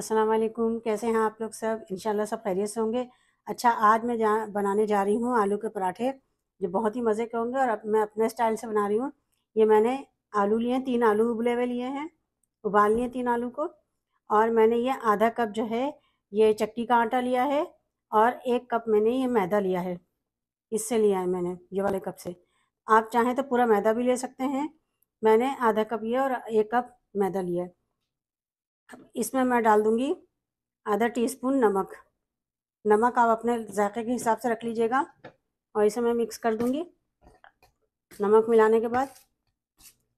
अस्सलाम वालेकुम। कैसे हैं आप लोग सब? इंशाल्लाह सब खैरियत से होंगे। अच्छा आज मैं जा, बनाने जा रही हूँ आलू के पराठे, जो बहुत ही मज़े के होंगे और अब मैं अपने स्टाइल से बना रही हूँ। ये मैंने आलू लिए हैं, तीन आलू उबले हुए लिए हैं, उबाल लिए तीन आलू को। और मैंने ये आधा कप जो है, ये चक्की का आटा लिया है और एक कप मैंने ये मैदा लिया है। इससे लिया है मैंने, ये वाले कप से। आप चाहें तो पूरा मैदा भी ले सकते हैं। मैंने आधा कप ये और एक कप मैदा लिया है। इसमें मैं डाल दूँगी आधा टीस्पून नमक। नमक आप अपने जायके के हिसाब से रख लीजिएगा और इसे मैं मिक्स कर दूँगी। नमक मिलाने के बाद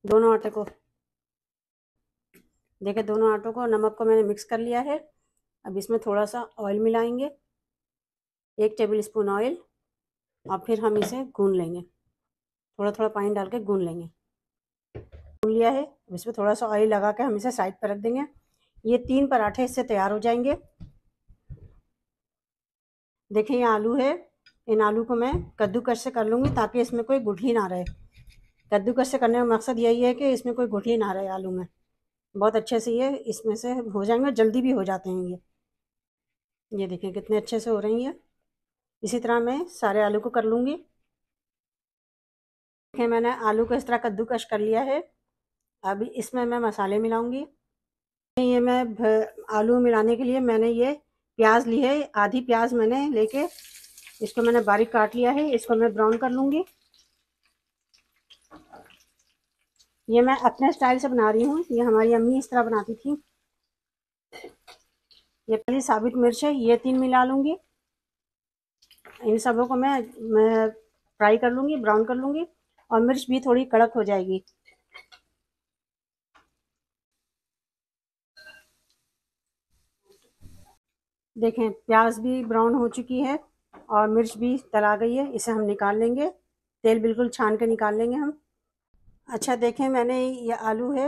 दोनों आटे को, देखिए दोनों आटों को नमक को मैंने मिक्स कर लिया है। अब इसमें थोड़ा सा ऑयल मिलाएँगे, एक टेबल स्पून ऑयल और फिर हम इसे गून लेंगे। थोड़ा थोड़ा पानी डाल के गून लेंगे। गून लिया है इसमें थोड़ा सा ऑयल लगा के हम इसे साइड पर रख देंगे। ये तीन पराठे इससे तैयार हो जाएँगे। देखिए ये आलू है। इन आलू को मैं कद्दूकश से कर लूँगी ताकि इसमें कोई गुठली ना रहे। कद्दूकश से करने का मकसद यही है कि इसमें कोई गुठली ना रहे आलू में। बहुत अच्छे से ये इसमें से हो जाएँगे जल्दी भी हो जाते हैं ये। ये देखिए कितने अच्छे से हो रही है। इसी तरह मैं सारे आलू को कर लूँगी। देखिए मैंने आलू को इस तरह कद्दूकश कर लिया है। अभी इसमें मैं मसाले मिलाऊँगी। ये मैं आलू मिलाने के लिए मैंने ये प्याज ली है, आधी प्याज मैंने लेके इसको मैंने बारीक काट लिया है, इसको मैं ब्राउन कर लूँगी। ये मैं अपने स्टाइल से बना रही हूँ, ये हमारी अम्मी इस तरह बनाती थी। ये पहली साबित मिर्च है, ये तीन मिला लूँगी। इन सबों को मैं मैं फ्राई कर लूँगी, ब्राउन कर लूँगी और मिर्च भी थोड़ी कड़क हो जाएगी। देखें, प्याज भी ब्राउन हो चुकी है और मिर्च भी तला गई है, इसे हम निकाल लेंगे। तेल बिल्कुल छान के निकाल लेंगे हम। अच्छा देखें, मैंने ये आलू है,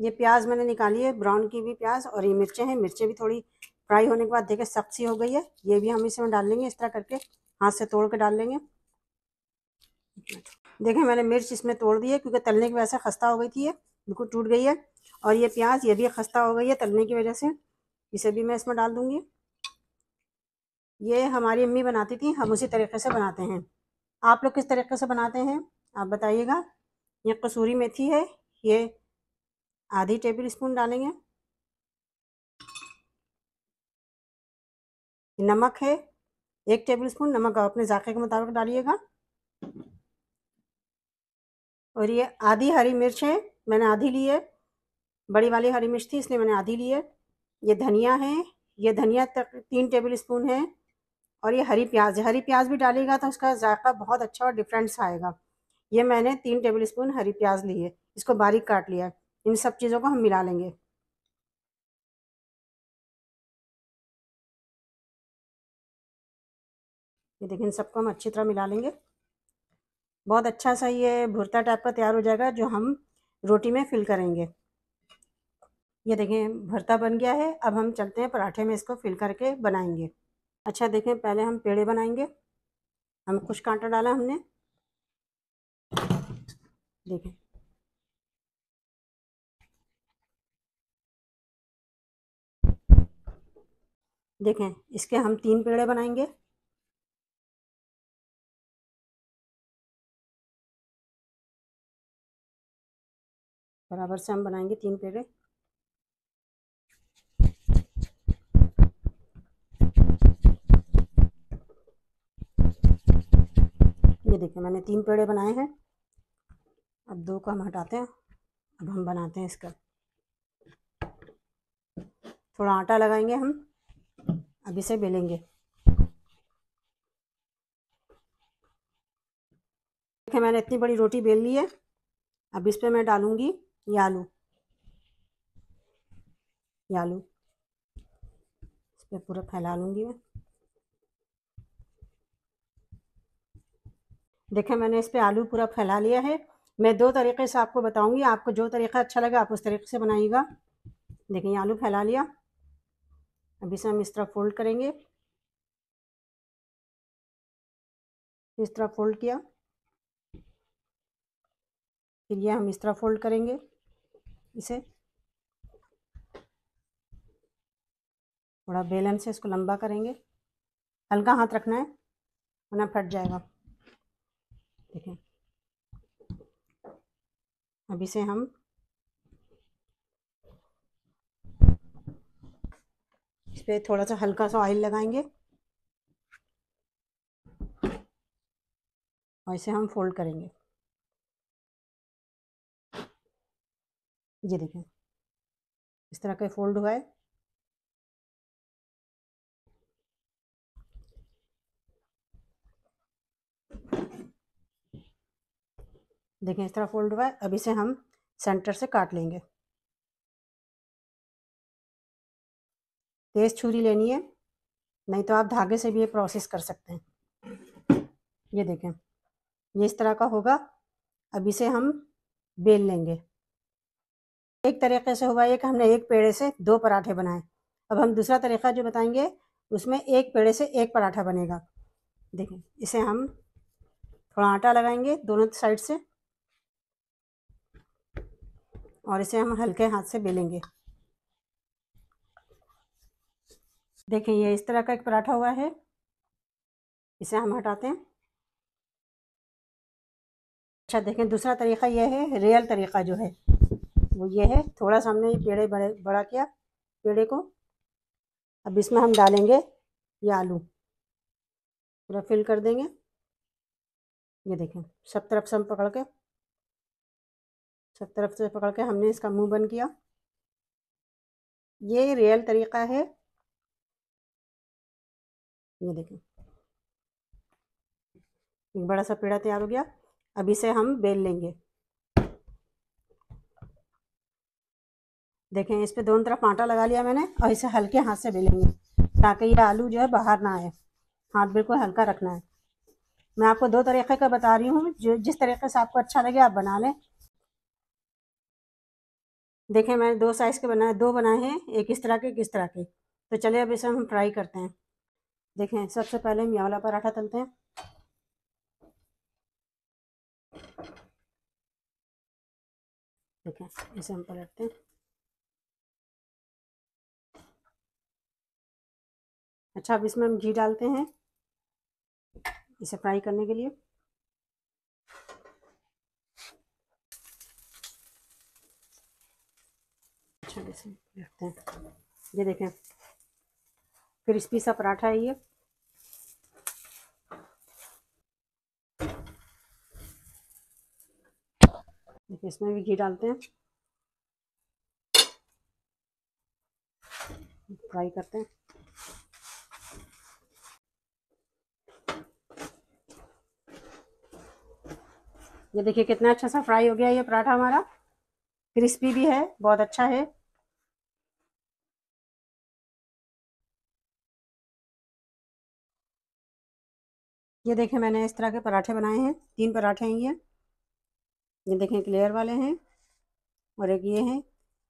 ये प्याज मैंने निकाली है, ब्राउन की भी प्याज और ये मिर्चें हैं, मिर्चें भी थोड़ी फ्राई होने के बाद देखें, सख्त सी हो गई है। ये भी हम इसमें डाल लेंगे, इस तरह करके हाथ से तोड़ के डाल लेंगे। देखें, मैंने मिर्च इसमें तोड़ दी है, क्योंकि तलने की वजह से खस्ता हो गई थी ये, बिल्कुल टूट गई है। और ये प्याज, ये भी खस्ता हो गई है तलने की वजह से। इसे भी मैं इसमें डाल दूँगी। ये हमारी अम्मी बनाती थी, हम उसी तरीके से बनाते हैं। आप लोग किस तरीके से बनाते हैं, आप बताइएगा। ये कसूरी मेथी है, ये आधी टेबल स्पून डालेंगे। नमक है, एक टेबल स्पून नमक आप अपने जाके के मुताबिक डालिएगा। और ये आधी हरी मिर्च है, मैंने आधी ली है, बड़ी वाली हरी मिर्च थी, इसलिए मैंने आधी ली है। ये धनिया है, ये धनिया तक तीन टेबल स्पून है और ये हरी प्याज है। हरी प्याज भी डालेगा तो उसका जायका बहुत अच्छा और डिफरेंट आएगा। ये मैंने तीन टेबल स्पून हरी प्याज ली है, इसको बारीक काट लिया है। इन सब चीज़ों को हम मिला लेंगे। ये देखिए, इन सबको हम अच्छी तरह मिला लेंगे। बहुत अच्छा सा ये भुरता टाइप का तैयार हो जाएगा, जो हम रोटी में फिल करेंगे। ये देखें, भरता बन गया है, अब हम चलते हैं पराठे में इसको फिल करके बनाएँगे। अच्छा देखें, पहले हम पेड़े बनाएँगे। हम कुछ कांटा डाला हमने। देखें। देखें, इसके हम तीन पेड़े बनाएँगे। बराबर से हम बनाएँगे तीन पेड़े। ये देखिए, मैंने तीन पेड़े बनाए हैं। अब दो को हम हटाते हैं। अब हम बनाते हैं इसका। थोड़ा आटा लगाएँगे हम। अब इसे बेलेंगे। देखिए, मैंने इतनी बड़ी रोटी बेल ली है। अब इस पर मैं डालूँगी ये आलू। ये आलू। इस पर पूरा फैला लूँगी मैं। देखें मैंने इस पर आलू पूरा फैला लिया है। मैं दो तरीके से आपको बताऊँगी, आपको जो तरीका अच्छा लगे आप उस तरीके से बनाइएगा। देखिए आलू फैला लिया। अभी से हम इस तरह फोल्ड करेंगे। इस तरह फोल्ड किया। फिर यह हम इस तरह फोल्ड करेंगे इसे। थोड़ा बेलन से इसको लंबा करेंगे। हल्का हाथ रखना है, वरना फट जाएगा। देखें। अभी से हम इस पर थोड़ा सा हल्का सा ऑयल लगाएँगे। और इसे हम फोल्ड करेंगे। ये देखें। इस तरह का फोल्ड हुआ है। देखें इस तरह फोल्ड हुआ है, अब इसे हम सेंटर से काट लेंगे। तेज़ छुरी लेनी है, नहीं तो आप धागे से भी ये प्रोसेस कर सकते हैं। ये देखें, ये इस तरह का होगा, अब इसे हम बेल लेंगे। एक तरीके से हुआ एक हमने एक पेड़े से दो पराठे बनाए। अब हम दूसरा तरीका जो बताएँगे, उसमें एक पेड़े से एक पराठा बनेगा। देखें, इसे हम थोड़ा आटा लगाएँगे दोनों साइड से। और इसे हम हल्के हाथ से बेलेंगे। देखें, ये इस तरह का एक पराठा हुआ है। इसे हम हटाते हैं। अच्छा देखें, दूसरा तरीका ये है, रियल तरीका जो है, वो ये है। थोड़ा सा हमने पेड़े बड़े, बड़ा किया, पेड़े को। अब इसमें हम डालेंगे ये आलू। पूरा फिल कर देंगे। ये देखें, सब तरफ़ से हम पकड़ के सब तरफ़ से पकड़ के हमने इसका मुँह बंद किया। ये रियल तरीका है। ये देखें। एक बड़ा सा पेड़ा तैयार हो गया। अब इसे हम बेल लेंगे। देखें, इस पर दोनों तरफ़ आटा लगा लिया मैंने और इसे हल्के हाथ से बेलेंगे ताकि ये आलू जो है बाहर ना आए। हाथ बिल्कुल हल्का रखना है। मैं आपको दो तरीके का बता रही हूँ। जो जिस तरीके से आपको अच्छा लगे आप बना लें। देखें, मैंने दो साइज़ के बनाए, दो बनाए हैं, एक इस तरह के, एक इस तरह के। तो चलिए, अब इसे हम फ्राई करते हैं। देखें, सबसे पहले हम यावला पराठा तलते हैं। देखें, इसे हम पलटते हैं। अच्छा अब इसमें हम घी डालते हैं, इसे फ्राई करने के लिए। अच्छा इसे रखते हैं ये देखें। क्रिस्पी सा पराठा है ये। देखिए इसमें भी घी डालते हैं। फ्राई करते हैं। ये देखिए कितना अच्छा सा फ्राई हो गया ये पराठा हमारा। क्रिस्पी भी है बहुत अच्छा है। ये देखें मैंने इस तरह के पराठे बनाए हैं, तीन पराठे हैं ये। ये देखें क्लियर वाले हैं और एक ये हैं।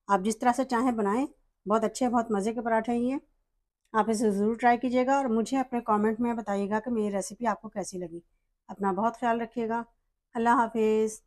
आप जिस तरह से चाहें बनाएँ, बहुत अच्छे, बहुत मज़े के पराठे हैं ये। आप इसे ज़रूर ट्राई कीजिएगा और मुझे अपने कमेंट में बताइएगा कि मेरी रेसिपी आपको कैसी लगी। अपना बहुत ख्याल रखिएगा। अल्लाह हाफिज़।